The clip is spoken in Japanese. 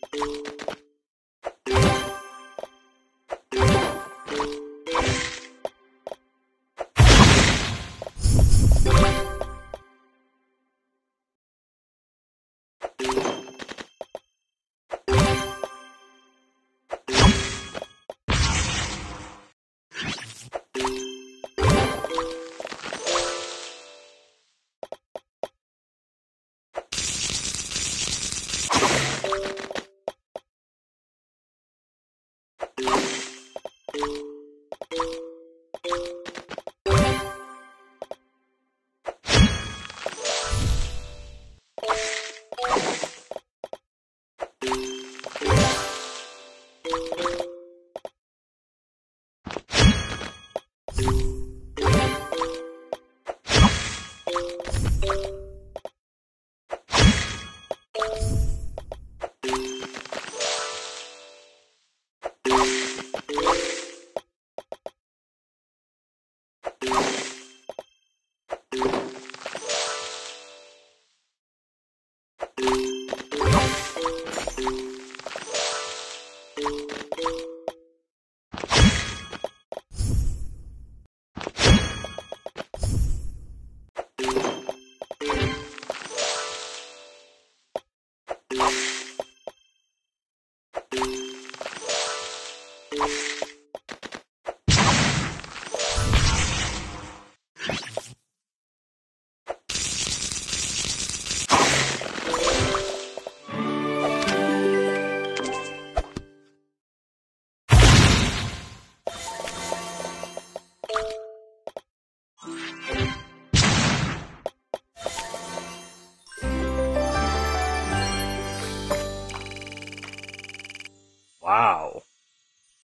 Thank you. you you